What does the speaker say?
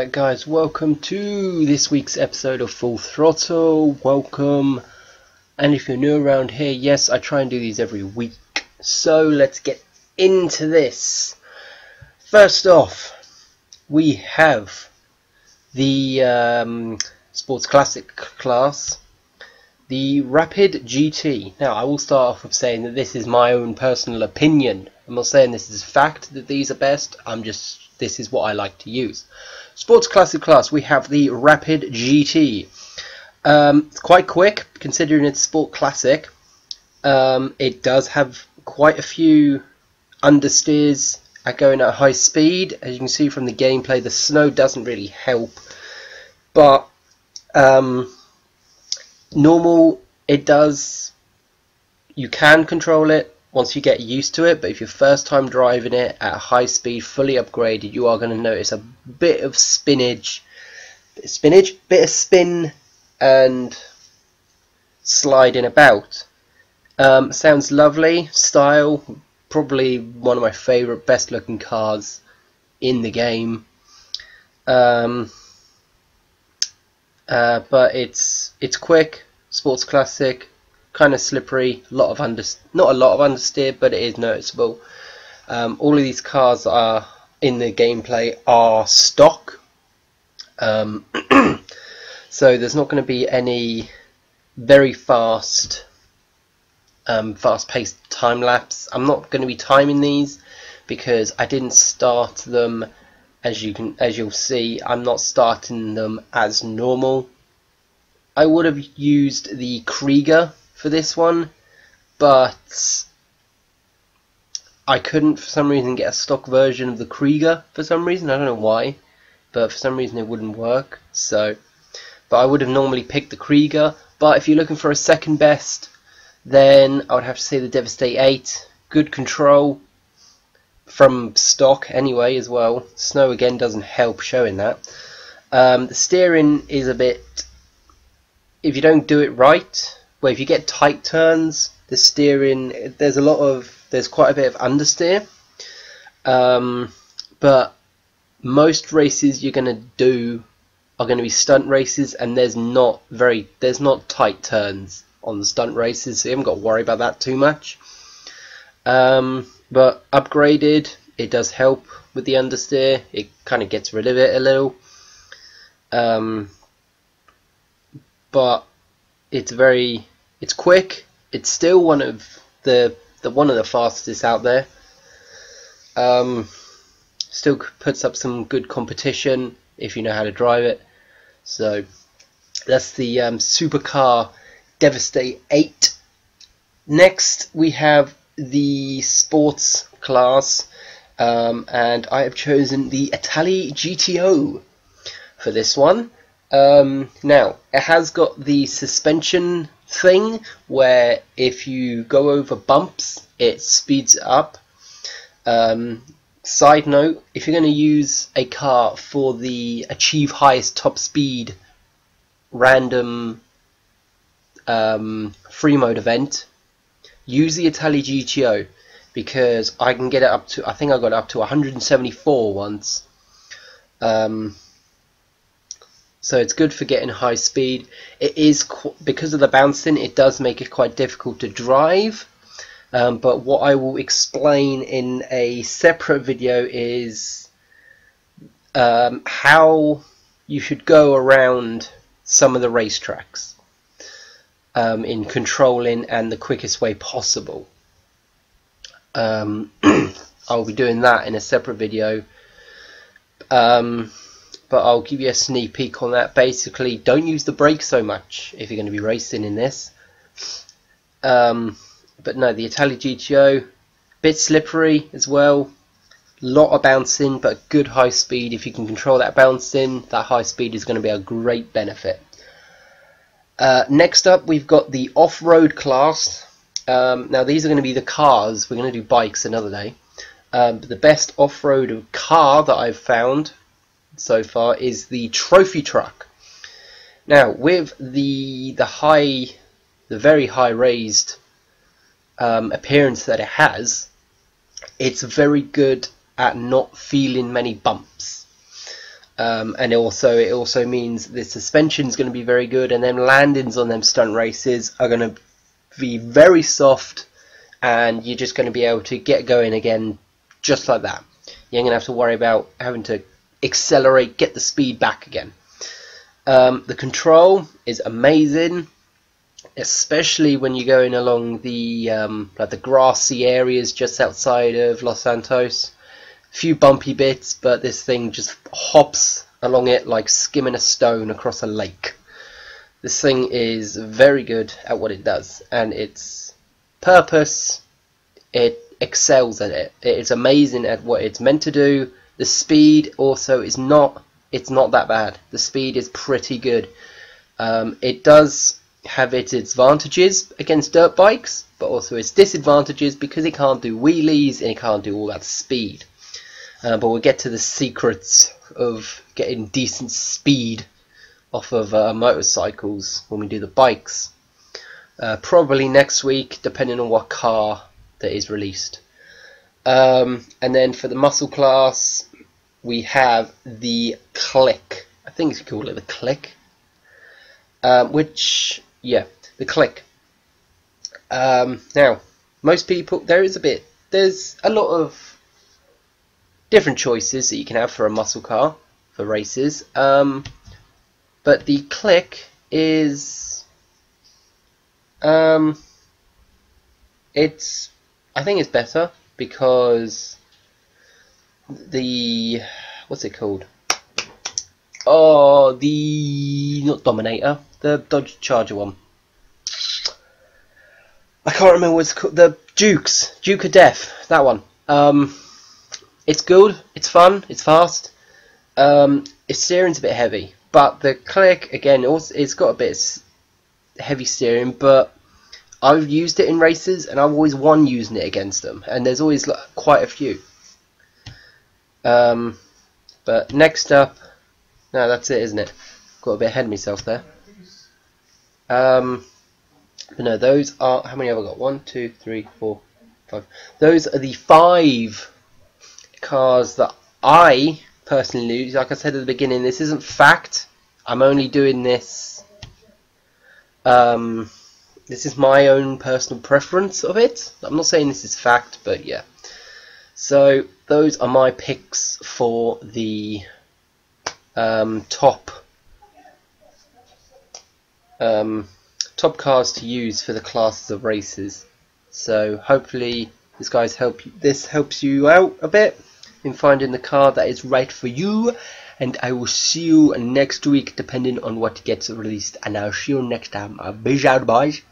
Alright guys, welcome to this week's episode of Full Throttle. Welcome. And if you're new around here, yes, I try and do these every week. So let's get into this. First off, we have the um, Sports Classic class, the Rapid GT. Now, I will start off with saying that this is my own personal opinion. I'm not saying this is fact that these are best. I'm just this is what I like to use. Sports Classic class, we have the Rapid GT. Um, it's quite quick, considering it's Sport Classic. Um, it does have quite a few understeers at going at high speed. As you can see from the gameplay, the snow doesn't really help. But um, normal, it does. You can control it once you get used to it, but if you're first time driving it at high speed, fully upgraded, you are going to notice a bit of spinach, spinach, bit of spin, and sliding about. Um, sounds lovely, style, probably one of my favourite, best looking cars in the game. Um, uh, but it's it's quick, sports classic, kind of slippery, lot of under, not a lot of understeer, but it is noticeable. Um, all of these cars are in the gameplay are stock, um, so there's not going to be any very fast, um, fast-paced time lapse. I'm not going to be timing these because I didn't start them as you can as you'll see I'm not starting them as normal I would have used the Krieger for this one, but I couldn't for some reason get a stock version of the Krieger for some reason. I don't know why, but for some reason it wouldn't work. So, but I would have normally picked the Krieger. But if you're looking for a second best, then I would have to say the Deveste 8. Good control from stock anyway as well. Snow again doesn't help showing that. Um, the steering is a bit. If you don't do it right, well, if you get tight turns, the steering, there's a lot of, there's quite a bit of understeer. Um, but most races you're going to do are going to be stunt races, and there's not very, there's not tight turns on the stunt races, so you haven't got to worry about that too much. Um, but upgraded, it does help with the understeer. It kind of gets rid of it a little. Um, but it's very it's quick. It's still one of the the one of the fastest out there. Um, still puts up some good competition if you know how to drive it. So that's the um, supercar Deveste 8. Next we have the sports class um, and I have chosen the Itali GTO for this one. Um, now, it has got the suspension thing where if you go over bumps, it speeds up. Um, side note, if you're going to use a car for the achieve highest top speed random um, free mode event, use the Itali GTO because I can get it up to, I think I got up to 174 once. Um, so it's good for getting high speed. It is because of the bouncing, it does make it quite difficult to drive. Um, but what I will explain in a separate video is um, how you should go around some of the racetracks um, in controlling and the quickest way possible. Um, I'll be doing that in a separate video. Um, but I'll give you a sneak peek on that. Basically, don't use the brakes so much if you're going to be racing in this. Um, but no, the Itali GTO, bit slippery as well. Lot of bouncing, but good high speed. If you can control that bouncing, that high speed is going to be a great benefit. Uh, next up, we've got the off-road class. Um, now, these are going to be the cars. We're going to do bikes another day. Um, the best off-road car that I've found so far is the trophy truck. Now, with the the high, the very high raised um, appearance that it has, it's very good at not feeling many bumps. Um, and also, it also means the suspension is going to be very good, and then landings on them stunt races are going to be very soft, and you're just going to be able to get going again just like that. You ain't going to have to worry about having to accelerate, get the speed back again. Um, the control is amazing, especially when you're going along the um, like the grassy areas just outside of Los Santos. A few bumpy bits, but this thing just hops along it like skimming a stone across a lake. This thing is very good at what it does, and its purpose, it excels at it. It is amazing at what it's meant to do. The speed also is not it's not that bad. The speed is pretty good. Um, it does have its advantages against dirt bikes, but also its disadvantages because it can't do wheelies and it can't do all that speed. Uh, but we'll get to the secrets of getting decent speed off of uh, motorcycles when we do the bikes. Uh, probably next week, depending on what car that is released. Um, and then for the muscle class, we have the Clique. I think you call it the Clique. Um, which, yeah, the Clique. Um, now, most people, there is a bit, there's a lot of different choices that you can have for a muscle car for races. Um, but the Clique is, um, it's, I think it's better because the what's it called? Oh, the not Dominator, the Dodge Charger one. I can't remember what it's called. The Dukes, Duke O'Death, that one. Um, it's good. It's fun. It's fast. Um, its steering's a bit heavy, but the Clique again, also, it's got a bit heavy steering, but I've used it in races and I've always won using it against them, and there's always like, quite a few. Um, but next up, no, that's it, isn't it? Got a bit ahead of myself there. Um, but no, those are how many have I got? One, two, three, four, five. Those are the five cars that I personally use. Like I said at the beginning, this isn't fact. I'm only doing this. Um, this is my own personal preference of it. I'm not saying this is fact, but yeah. So those are my picks for the um, top um, top cars to use for the classes of races. So hopefully this guys help you, this helps you out a bit in finding the car that is right for you. And I will see you next week, depending on what gets released. And I'll see you next time. Big out, boys.